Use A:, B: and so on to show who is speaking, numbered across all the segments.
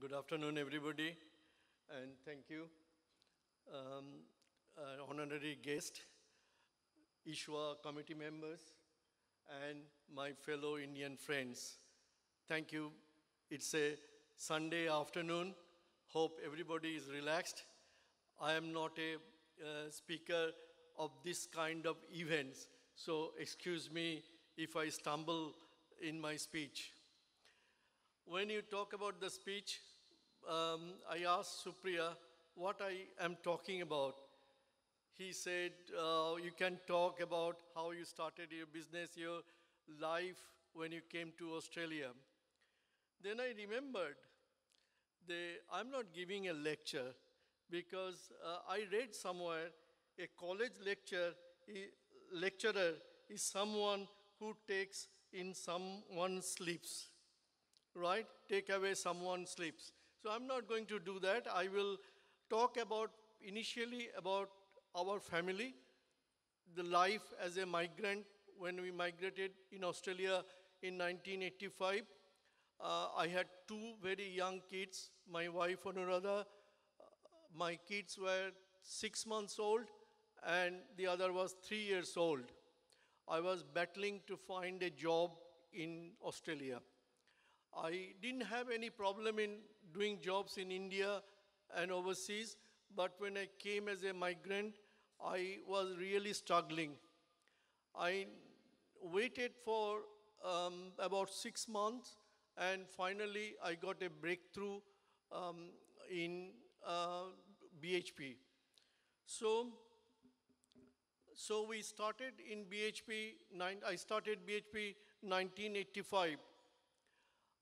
A: Good afternoon, everybody, and thank you. Um, uh, honorary guest, ISWA committee members, and my fellow Indian friends. Thank you. It's a Sunday afternoon. Hope everybody is relaxed. I am not a uh, speaker of this kind of events, so excuse me if I stumble in my speech. When you talk about the speech, um, I asked Supriya what I am talking about. He said, uh, You can talk about how you started your business, your life when you came to Australia. Then I remembered I'm not giving a lecture because uh, I read somewhere a college lecture, lecturer is someone who takes in someone's sleeps right? Take away someone's sleeps. So I'm not going to do that. I will talk about initially about our family, the life as a migrant when we migrated in Australia in 1985. Uh, I had two very young kids, my wife Anuradha. My kids were six months old and the other was three years old. I was battling to find a job in Australia. I didn't have any problem in doing jobs in India and overseas, but when I came as a migrant, I was really struggling. I waited for um, about six months, and finally I got a breakthrough um, in uh, BHP. So, so we started in BHP, nine, I started BHP 1985.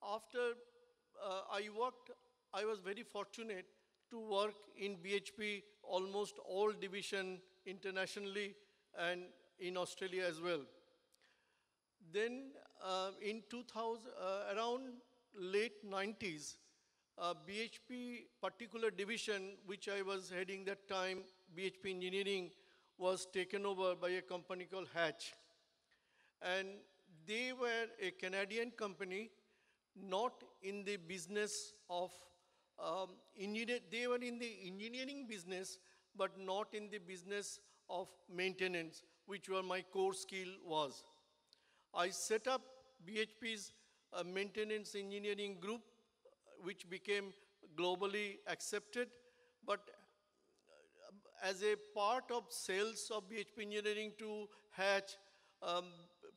A: After uh, I worked, I was very fortunate to work in BHP almost all division internationally and in Australia as well. Then uh, in 2000, uh, around late 90s, uh, BHP particular division, which I was heading that time, BHP Engineering, was taken over by a company called Hatch. And they were a Canadian company not in the business of um, engineer, they were in the engineering business, but not in the business of maintenance, which were my core skill was. I set up BHP's uh, maintenance engineering group, which became globally accepted, but uh, as a part of sales of BHP engineering to Hatch, um,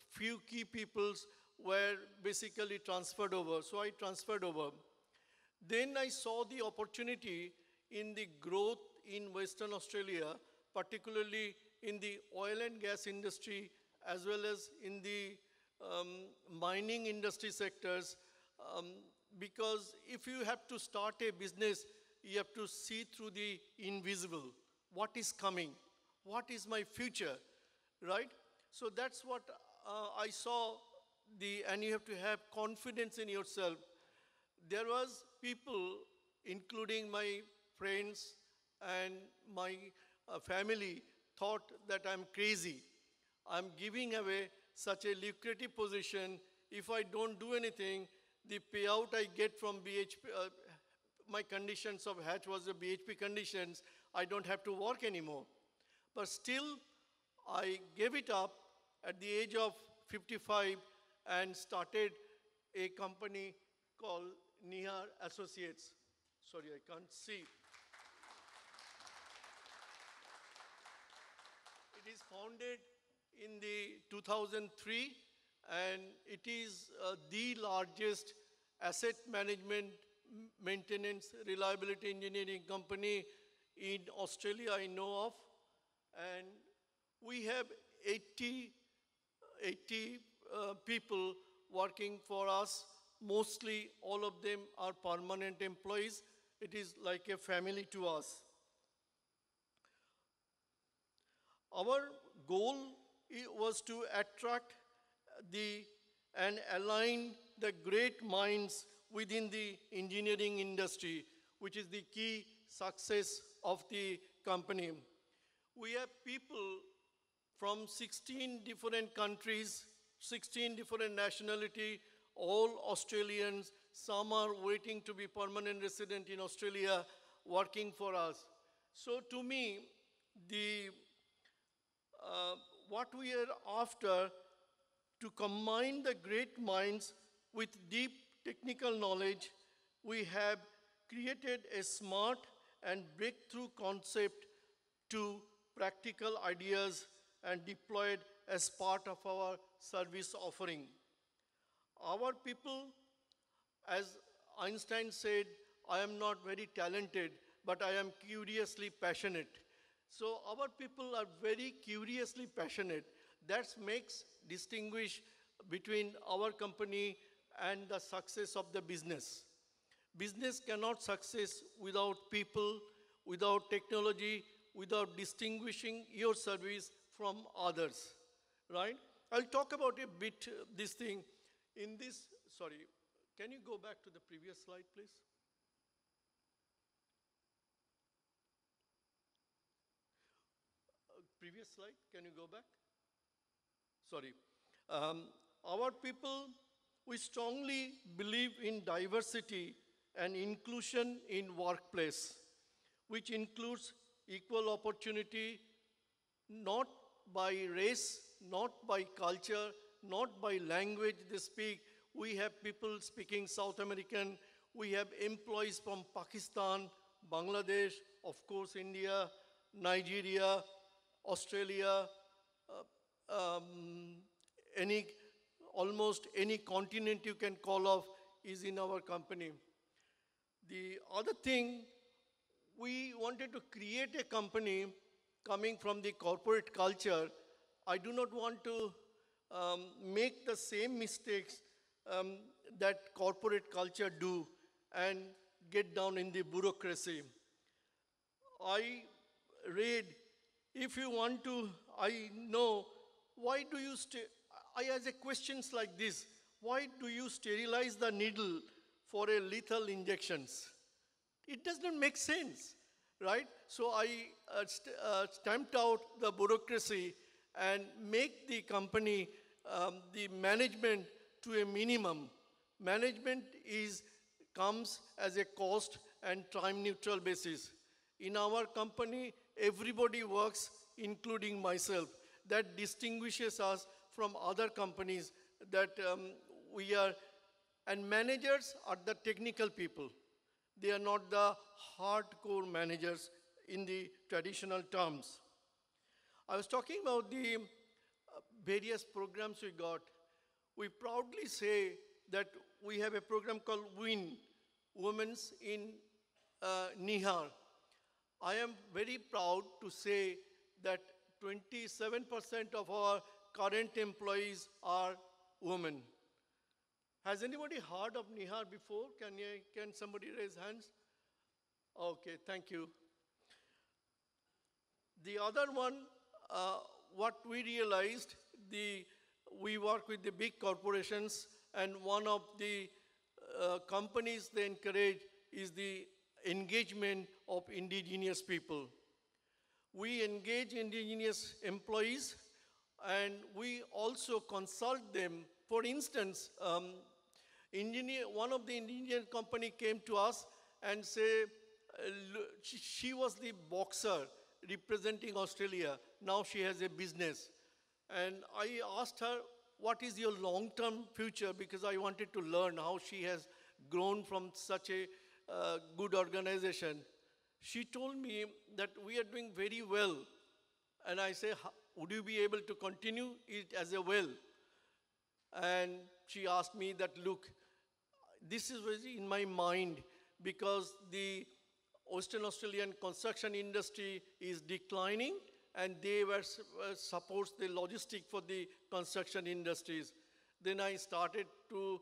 A: few key peoples were basically transferred over. So I transferred over. Then I saw the opportunity in the growth in Western Australia, particularly in the oil and gas industry, as well as in the um, mining industry sectors. Um, because if you have to start a business, you have to see through the invisible. What is coming? What is my future? Right? So that's what uh, I saw the, and you have to have confidence in yourself. There was people, including my friends and my uh, family, thought that I'm crazy. I'm giving away such a lucrative position. If I don't do anything, the payout I get from BHP, uh, my conditions of Hatch was the BHP conditions, I don't have to work anymore. But still, I gave it up at the age of 55 and started a company called Nihar Associates. Sorry, I can't see. It is founded in the 2003 and it is uh, the largest asset management maintenance reliability engineering company in Australia I know of and we have 80 80 uh, people working for us. Mostly all of them are permanent employees. It is like a family to us. Our goal was to attract the and align the great minds within the engineering industry, which is the key success of the company. We have people from 16 different countries 16 different nationality, all Australians, some are waiting to be permanent resident in Australia, working for us. So to me, the uh, what we are after to combine the great minds with deep technical knowledge, we have created a smart and breakthrough concept to practical ideas and deployed as part of our service offering. Our people, as Einstein said, I am not very talented, but I am curiously passionate. So our people are very curiously passionate. That makes distinguish between our company and the success of the business. Business cannot success without people, without technology, without distinguishing your service from others, right? I'll talk about a bit uh, this thing in this, sorry, can you go back to the previous slide, please? Uh, previous slide, can you go back? Sorry. Um, our people, we strongly believe in diversity and inclusion in workplace, which includes equal opportunity, not by race, not by culture, not by language they speak. We have people speaking South American. We have employees from Pakistan, Bangladesh, of course, India, Nigeria, Australia, uh, um, any, almost any continent you can call off is in our company. The other thing, we wanted to create a company coming from the corporate culture. I do not want to um, make the same mistakes um, that corporate culture do and get down in the bureaucracy. I read, if you want to, I know, why do you, I ask questions like this, why do you sterilize the needle for a lethal injections? It does not make sense, right? So I uh, st uh, stamped out the bureaucracy and make the company um, the management to a minimum. Management is, comes as a cost and time neutral basis. In our company, everybody works, including myself. That distinguishes us from other companies that um, we are, and managers are the technical people. They are not the hardcore managers in the traditional terms. I was talking about the various programs we got, we proudly say that we have a program called WIN, Women's in uh, Nihar. I am very proud to say that 27% of our current employees are women. Has anybody heard of Nihar before? Can, you, can somebody raise hands? Okay, thank you. The other one, uh, what we realized the, we work with the big corporations and one of the uh, companies they encourage is the engagement of indigenous people. We engage indigenous employees and we also consult them. For instance, um, engineer, one of the Indian company came to us and say, uh, she was the boxer representing Australia. Now she has a business. And I asked her, what is your long-term future? Because I wanted to learn how she has grown from such a uh, good organization. She told me that we are doing very well. And I say, would you be able to continue it as a well? And she asked me that, look, this is in my mind because the Western Australian construction industry is declining and they were uh, supports the logistic for the construction industries. Then I started to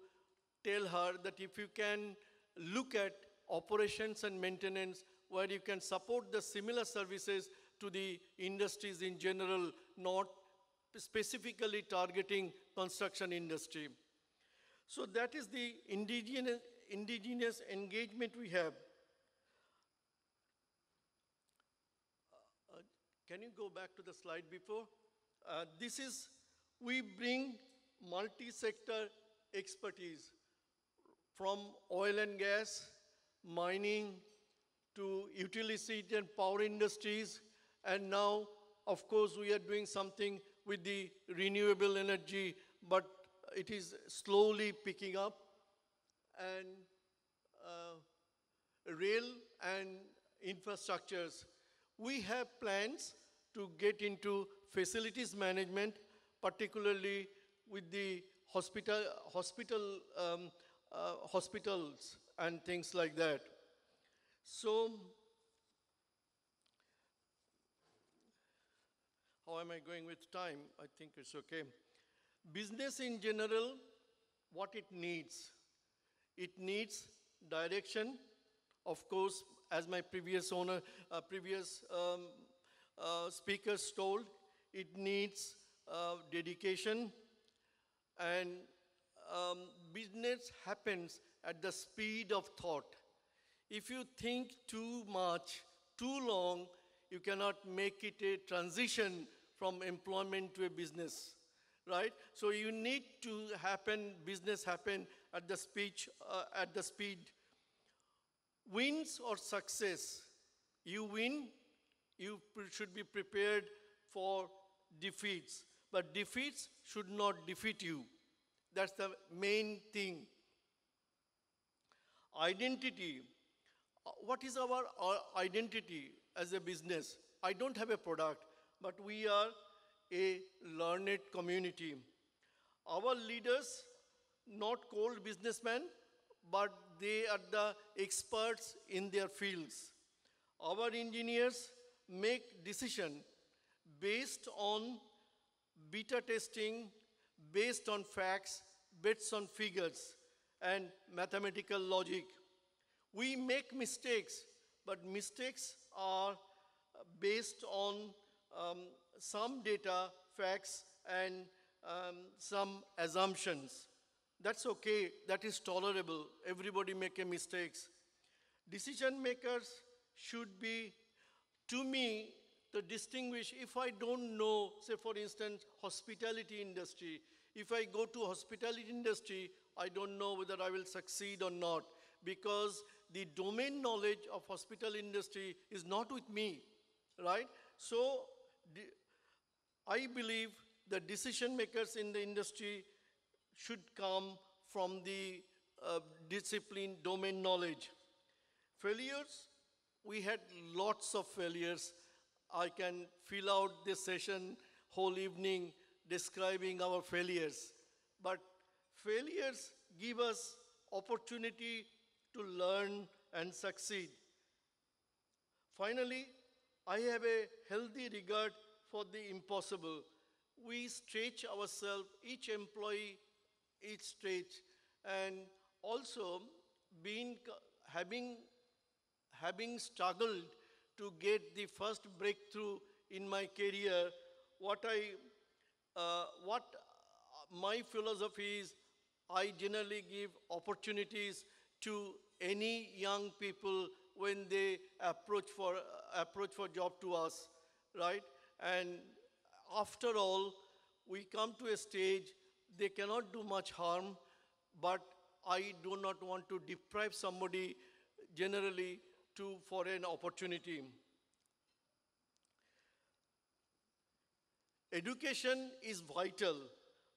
A: tell her that if you can look at operations and maintenance where you can support the similar services to the industries in general, not specifically targeting construction industry. So that is the indigenous, indigenous engagement we have. Can you go back to the slide before? Uh, this is, we bring multi-sector expertise from oil and gas, mining, to utility and power industries, and now, of course, we are doing something with the renewable energy, but it is slowly picking up. And uh, rail and infrastructures. We have plans to get into facilities management, particularly with the hospital, hospital, um, uh, hospitals and things like that. So, how am I going with time? I think it's okay. Business in general, what it needs. It needs direction, of course, as my previous owner, uh, previous um, uh, speakers told, it needs uh, dedication and um, business happens at the speed of thought. If you think too much, too long, you cannot make it a transition from employment to a business, right? So you need to happen, business happen at the speech, uh, at the speed. Wins or success, you win, you should be prepared for defeats. But defeats should not defeat you. That's the main thing. Identity. Uh, What is our, our identity as a business? I don't have a product, but we are a learned community. Our leaders, not cold businessmen, but they are the experts in their fields. Our engineers make decision based on beta testing, based on facts, based on figures, and mathematical logic. We make mistakes, but mistakes are based on um, some data, facts, and um, some assumptions. That's okay, that is tolerable. Everybody make mistakes. Decision makers should be, to me, to distinguish if I don't know, say for instance, hospitality industry. If I go to hospitality industry, I don't know whether I will succeed or not because the domain knowledge of hospital industry is not with me, right? So I believe the decision makers in the industry should come from the uh, discipline, domain knowledge. Failures, we had lots of failures. I can fill out this session whole evening describing our failures. But failures give us opportunity to learn and succeed. Finally, I have a healthy regard for the impossible. We stretch ourselves, each employee, each stretch, and also being, having, having struggled to get the first breakthrough in my career, what I, uh, what my philosophy is, I generally give opportunities to any young people when they approach for, approach for job to us, right? And after all, we come to a stage, they cannot do much harm, but I do not want to deprive somebody generally to, for an opportunity. Education is vital,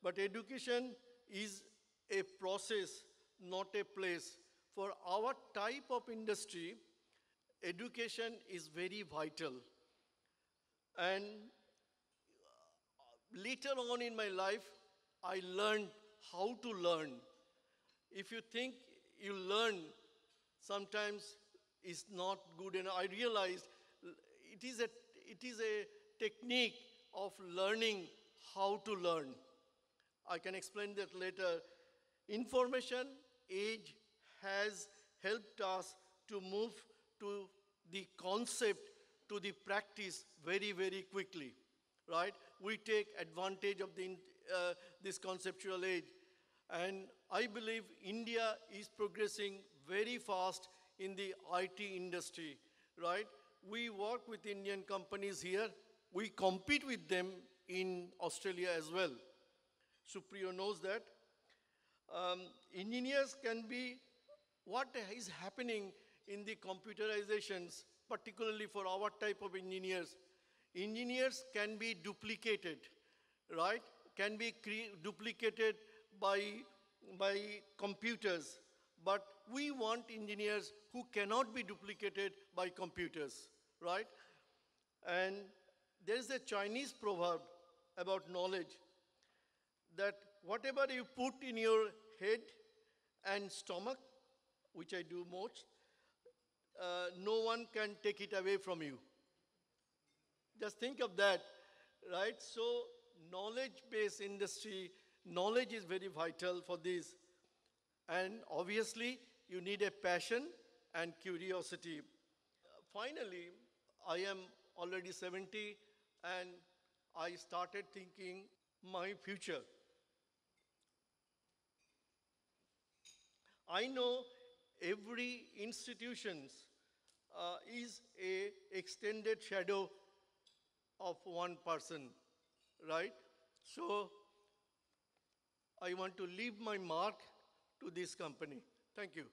A: but education is a process, not a place. For our type of industry, education is very vital. And later on in my life, I learned how to learn. If you think you learn, sometimes is not good. And I realized it is a, it is a technique of learning how to learn. I can explain that later. Information age has helped us to move to the concept to the practice very, very quickly, right? We take advantage of the, uh, this conceptual age. And I believe India is progressing very fast in the IT industry, right? We work with Indian companies here. We compete with them in Australia as well. Supriyo knows that. Um, engineers can be what is happening in the computerizations, particularly for our type of engineers. Engineers can be duplicated, right? Can be duplicated by, by computers. But we want engineers who cannot be duplicated by computers, right? And there is a Chinese proverb about knowledge that whatever you put in your head and stomach, which I do most, uh, no one can take it away from you. Just think of that, right? So, knowledge based industry, knowledge is very vital for this. And obviously, you need a passion and curiosity. Finally, I am already 70 and I started thinking my future. I know every institutions uh, is a extended shadow of one person, right? So I want to leave my mark to this company. Thank you.